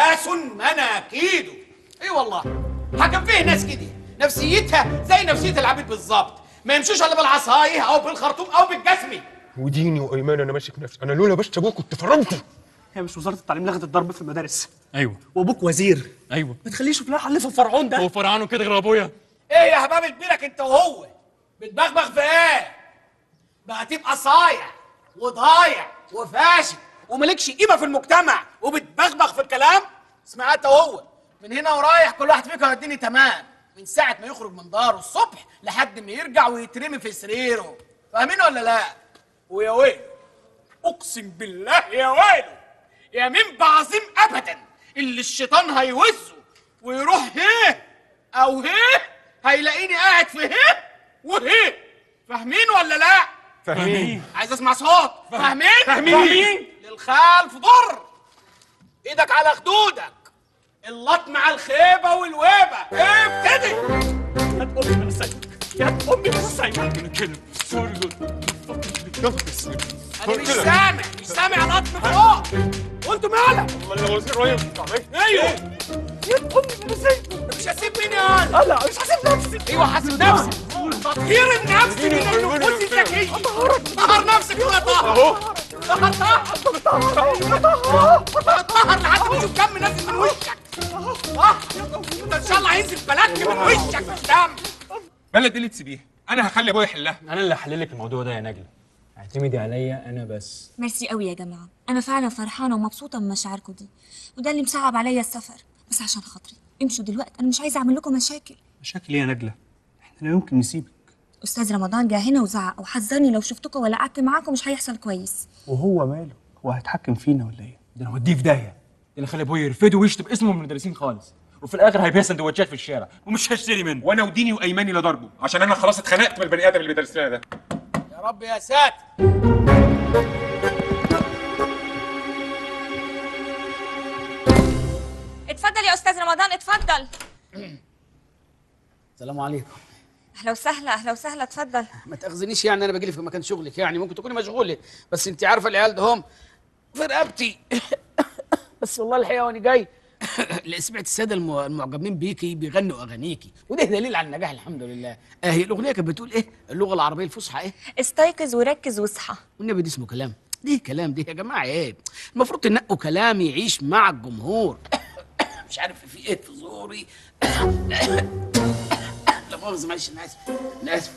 ناس مناكيد. إي والله. حكم فيه ناس كده. نفسيتها زي نفسية العبيد بالظبط ما يمشوش إلا بالعصاية أو بالخرطوم أو بالجسمي وديني وايمان أنا ماسك نفسي. أنا لولا بس أبوك كنت فرمته هي مش وزارة التعليم لغت الضرب في المدارس. أيوه. وأبوك وزير. أيوه. ما تخليش فلان حل في الفرعون ده. هو فرعانه كده غير أبويا. إيه يا حباب كبيرك أنت وهو؟ بتبغبغ في إيه؟ بقى تبقى صايع وضايع وفاشل. وملكش قيمة في المجتمع وبتبغبغ في الكلام؟ اسمع انت وهو من هنا ورايح كل واحد فيكم هيديني تمام من ساعة ما يخرج من داره الصبح لحد ما يرجع ويترمي في سريره. فاهمين ولا لا؟ ويا ويل اقسم بالله يا ويله يا من بعظيم ابدا اللي الشيطان هيوزه ويروح هيه أو هيه هيلاقيني قاعد في هيه وهيه فاهمين ولا لا؟ فاهمين عايز اسمع صوت. فاهمين فاهمين. للخلف ضر إيدك على خدودك. اللطم على الخيبة والويبة. ابتدي. هات أمي من السجن يا أمي من السجن كلب سوري أنا مش سامع. مش سامع اللطم فوق. وانتوا مالك؟ أيوه. يا أمي من السجن مش هسيب مين يا لا لا مش هسيب نفسي. أيوه حاسب نفسك تطهير النفس من النفوس الذكيه طهر نفسك يا طهر أهو. طهر طهر. طهر لحد ما تشوف دم نازل من وشك. طهر. إن شاء الله هينزل بلاك من وشك مش دم. بلد اللي تسيبيها أنا هخلي أبويا يحلها. أنا اللي هحل لك الموضوع ده يا نجله اعتمدي عليا أنا بس. ميرسي قوي يا جماعة. أنا فعلا فرحانة ومبسوطة من مشاعركم دي. وده اللي مصعب عليا السفر. بس عشان خاطري. امشوا دلوقتي. أنا مش عايزة أعمل لكم مشاكل. مشاكل إيه يا نجلة؟ إحنا لا يمكن نسيبك. أستاذ رمضان جه هنا وزعق وحذرني لو شفتكم ولا قعدت معاكم مش هيحصل كويس. وهو ماله؟ هو هيتحكم فينا ولا إيه؟ ده أنا هوديه في داهية. ده اللي خلي أبويا يرفضه ويشتم اسمه من المدرسين خالص. وفي الآخر هيبيع سندوتشات في الشارع. ومش هشتري منه. وأنا وديني وأيماني لا ضربه. عشان أنا خلاص اتخنقت من البني آدم اللي بيدرس لنا ده. يا رب يا ساتر. اتفضل يا أستاذ رمضان اتفضل. السلام عليكم. أهلا وسهلا أهلا وسهلا اتفضل ما تأخذنيش يعني أنا باجي لك في مكان شغلك يعني ممكن تكوني مشغولة بس أنت عارفة العيال ده هم في رقبتي. بس والله الحقيقة وأنا جاي سمعت السادة الم- المعجبين بيكي بيغنوا أغانيكي وده دليل على النجاح الحمد لله. آه هي الأغنية كانت بتقول إيه؟ اللغة العربية الفصحى إيه؟ استيقظ وركز واصحى. والنبي ده اسمه كلام. دي كلام دي يا جماعة إيه؟ المفروض تنقوا كلام يعيش مع الجمهور. مش عارف في إيه في زوري. لا مؤاخذه معلش أنا اسف أنا اسف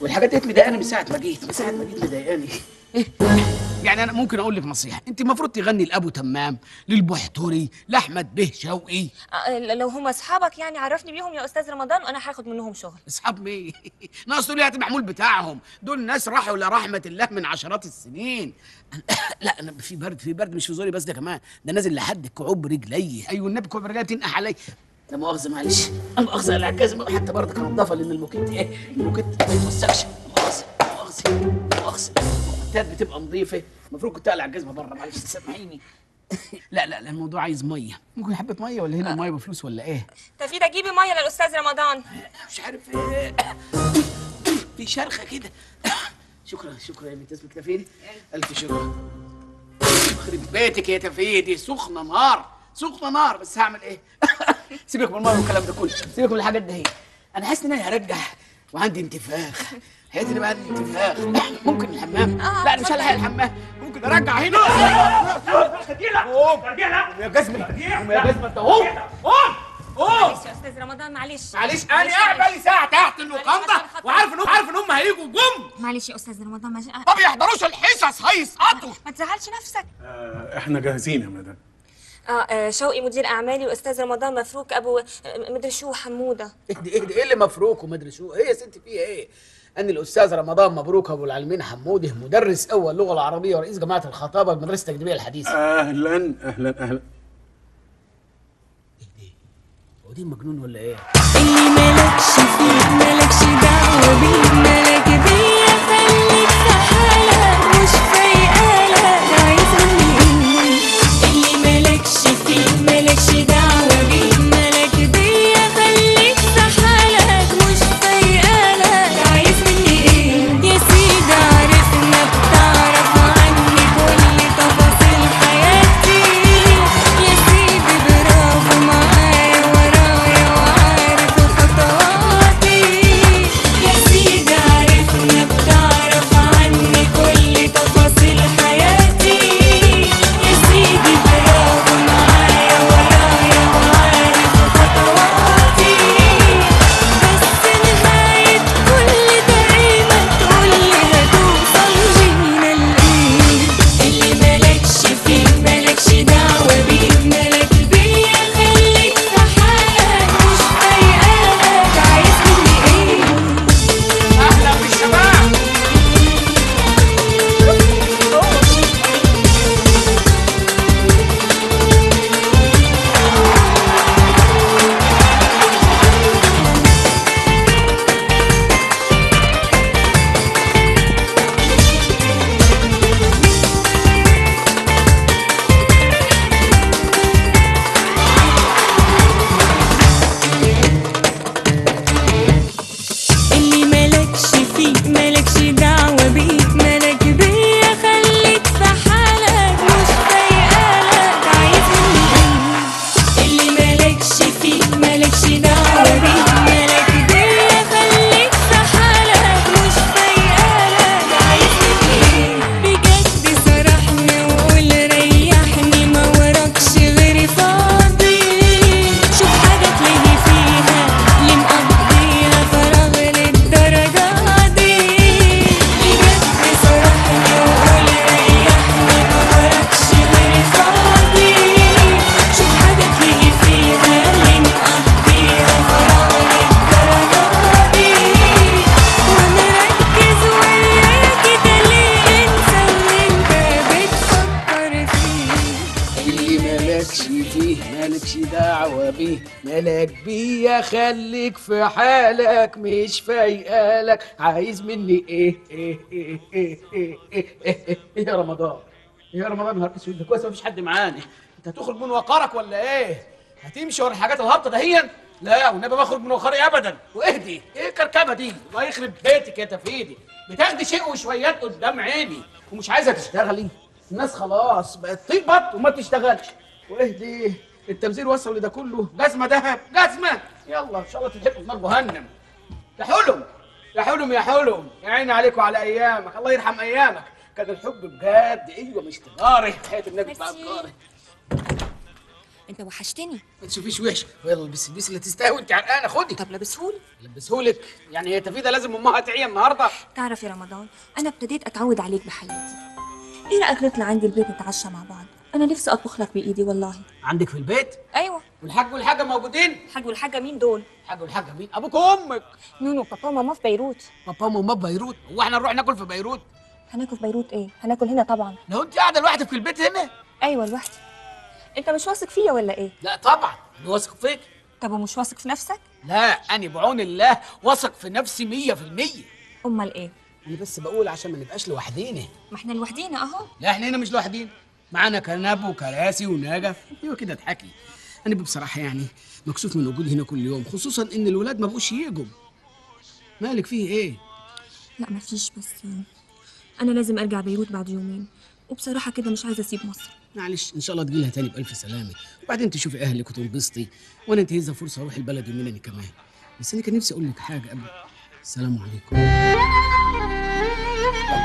والحاجات ديت مضايقاني من ساعة ما جيت من ساعة ما جيت مضايقاني. إيه؟ يعني أنا ممكن أقول لك نصيحة. أنت المفروض تغني لأبو تمام للبحتري لأحمد به شوقي. أه، لو هم أصحابك يعني عرفني بيهم يا أستاذ رمضان وأنا هاخد منهم شغل. أصحاب مين؟ ناقص تقول لي هات المحمول بتاعهم. دول ناس راحوا لرحمة الله من عشرات السنين. لا أنا في برد في برد مش في زوري بس ده كمان. ده نازل لحد كعوب رجلي أيوه النبي كعوب رجلي بتنقح علي. لا مؤاخذة معلش. لا مؤاخذة الجزمه حتى برضه كان نضافه لأن الموكيت إيه؟ الموكيت ما يتوسخش مؤاخذة مؤاخذة مؤاخذة. الموكيتات بتبقى نظيفة. المفروض كنت أقلع الجزمه بره معلش تسامحيني. لا لا لا الموضوع عايز مية. ممكن حبة مية ولا هنا الميه بفلوس ولا إيه؟ تفيدة جيبي مية للأستاذ رمضان. مش عارف إيه في شرخة كده. شكرا شكرا يا بنت اسمك تفيدي؟ ألف شكر. يخرب بيتك يا تفيدي سخنة نار سخنه نار بس هعمل إيه؟ سيبك من الميه والكلام ده كله سيبك من الحاجات دي. أنا حاسس ان أنا هرجع وعندي انتفاخ. حياتي اللي عندي انتفاخ ممكن الحمام. لا أنا مش هلحق الحمام. ممكن أرجع هنا. يا جزمة. يا جزمة. أنت قوم. قوم. قوم. معلش يا أستاذ رمضان معلش. معلش. أنا قاعد بقالي ساعة تحت خاطر- وعارف انهم عارف إن هم هيجوا. جم معلش يا أستاذ رمضان ما بيحضروش الحصص هيسقطوا. ما تزعلش نفسك. إحنا جاهزين يا مدام آه آه، شوقي مدير أعمالي وأستاذ رمضان مفروك أبو آه، مدري شو حمودة. اهدي اهدي إيه اللي مفروك وما ادري شو؟ إيه يا ستي فيها إيه؟ ان الأستاذ رمضان مبروك أبو العالمين حمودة مدرس أول لغة العربية ورئيس جماعة الخطابة بمدرسة التجريبيه الحديثه أهلا أهلا أهلا. هو دي مجنون ولا إيه؟ اللي مالكش فيه مالكش دعوة مالك بيا خليك في حالك مش فايقالك عايز مني إيه إيه إيه إيه إيه إيه إيه, إيه. يا رمضان إيه يا رمضان نهار أسود. ده كويس مفيش حد معانا. أنت هتخرج من وقارك ولا إيه؟ هتمشي ورا الحاجات الهابطة دهيا لا والنبي بخرج من وقاري ابدا. واهدي إيه الكركبة دي؟ الله يخرب بيتك يا تفيدي بتاخدي شيء وشويات قدام عيني ومش عايزة تشتغلي. الناس خلاص بقت تقبض وما تشتغلش واهدي. التمثيل وصل لده كله. جزمة ذهب جزمة! يلا إن شاء الله تتحطوا في نار جهنم. يا حلم يا حلم يا حلم! يا عيني عليك وعلى أيامك. الله يرحم أيامك. كان الحب بجد أيوه مش تجاري. حياة النبي بقى. تجاري أنت وحشتني. ما تشوفيش وحش. يلا البسي البسي اللي تستاهوي أنت عرقانه خدي. طب لابسهولي. لبسهولك يعني هي تفيدة لازم أمها تعيا النهارده. تعرف يا رمضان أنا ابتديت أتعود عليك بحياتي. إيه رأيك نطلع عندي البيت نتعشى مع بعض؟ أنا نفسي أطبخ لك بايدي والله. عندك في البيت؟ أيوه. والحاج والحاجة موجودين؟ الحاج والحاجة مين دول؟ الحاج والحاجة مين؟ أبوك وأمك. نونو بابا وماما في بيروت. بابا وماما في بيروت؟ هو إحنا نروح ناكل في بيروت؟ هناكل في بيروت إيه؟ هناكل هنا طبعا. لو أنت قاعدة لوحدك في البيت هنا. أيوه لوحدي. أنت مش واثق فيا ولا إيه؟ لا طبعا أنا واثق فيك. طب ومش واثق في نفسك؟ لا أنا بعون الله واثق في نفسي مية في المية. أمال إيه؟ أنا بس بقول عشان ما نبقاش لوحدينا. ما إحنا لوحدينا أهو. لا إحنا هنا مش لوحدين. معانا كنب وكراسي ونجف. أيوه كده اضحكي أنا بصراحة يعني مكسوف من وجودي هنا كل يوم خصوصا إن الولاد ما بقوش يجوا. مالك فيه إيه؟ لا مفيش بس أنا لازم أرجع بيروت بعد يومين وبصراحة كده مش عايزة أسيب مصر. معلش إن شاء الله تجيلها تاني بألف سلامة. وبعدين تشوفي أهلك وتنبسطي وأنا انتهزها فرصة أروح البلد يومين أنا كمان. بس أنا كان نفسي أقول لك حاجة قبل. السلام عليكم.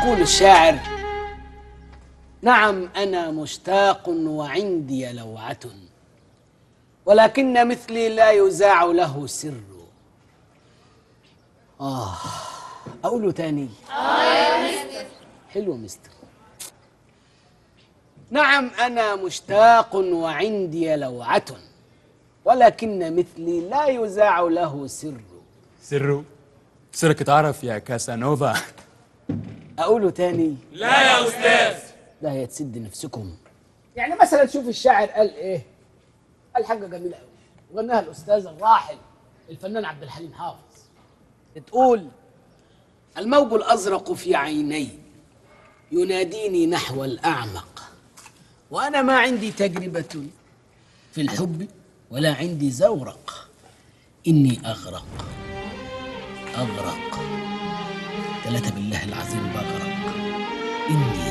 يقول الشاعر نعم أنا مشتاق وعندي لوعة ولكن مثلي لا يذاع له سر. آه اقوله تاني. حلو يا مستر. نعم أنا مشتاق وعندي لوعة ولكن مثلي لا يذاع له سر. سرو سرك تعرف يا كاسانوفا. أقوله تاني. لا يا أستاذ. ده هي تسد نفسكم. يعني مثلا شوف الشاعر قال إيه؟ قال حاجة جميلة أوي. وغناها الأستاذ الراحل الفنان عبد الحليم حافظ. تقول الموج الأزرق في عيني يناديني نحو الأعمق. وأنا ما عندي تجربة في الحب ولا عندي زورق. إني أغرق. أغرق. ثلاثة بالله العظيم بغرق. إني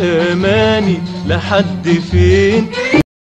الأماني لحد فين؟